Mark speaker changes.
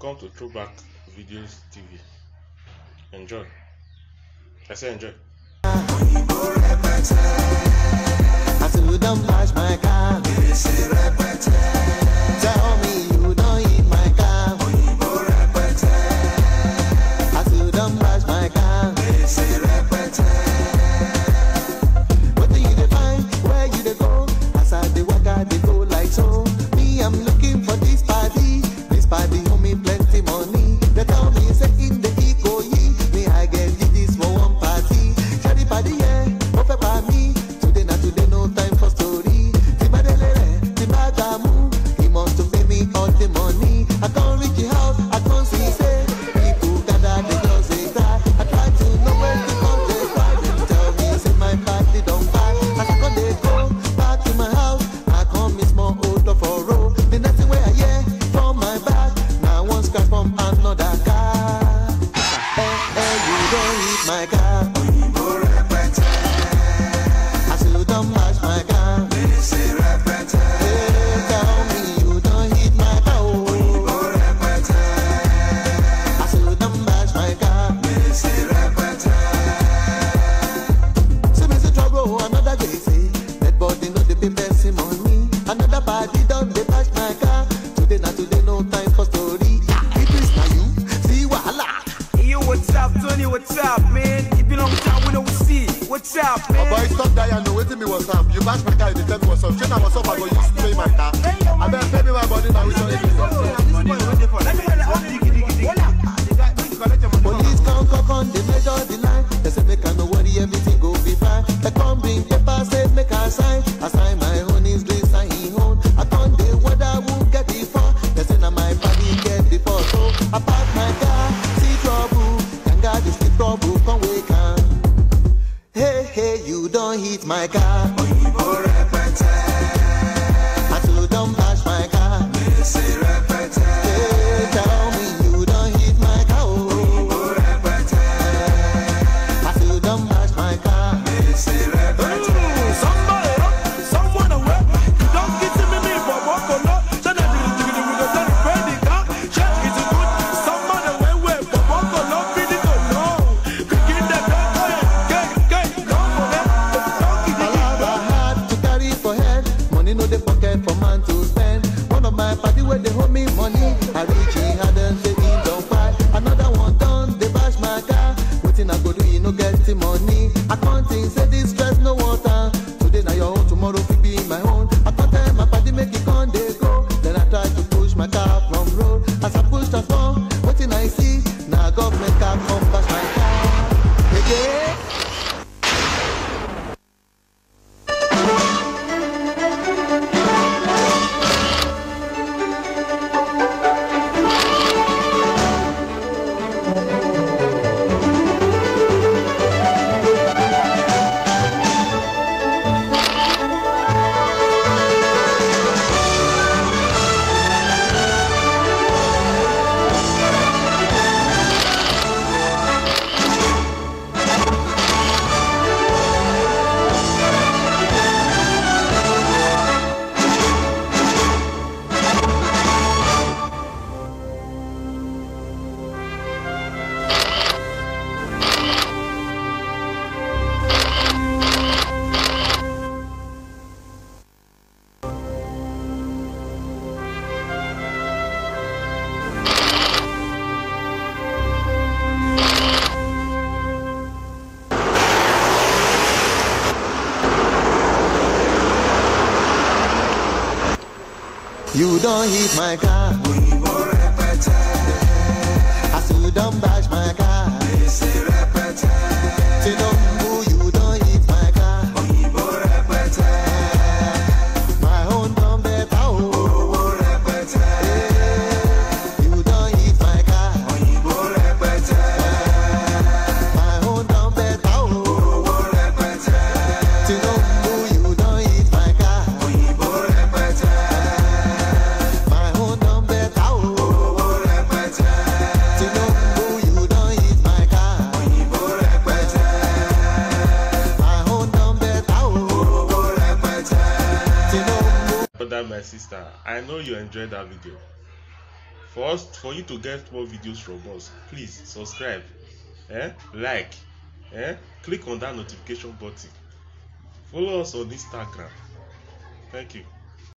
Speaker 1: Welcome to Throwback Videos TV. Enjoy. I say enjoy.
Speaker 2: yourself. Oh
Speaker 3: boy, stop dying. you know, waiting me what's up. You bash my car, you tell me what's up. Train I was up, I go use to my car. I better pay me my body now,
Speaker 2: we don't need to. say you don't hit my car. make it go. You don't hit my car.
Speaker 4: We
Speaker 2: will repeat. I still don't bash my car.
Speaker 1: brother my sister. I know you enjoyed that video. For us for you to get more videos from us please subscribe eh? Like eh? Click on that notification button. Follow us on instagram. Thank you.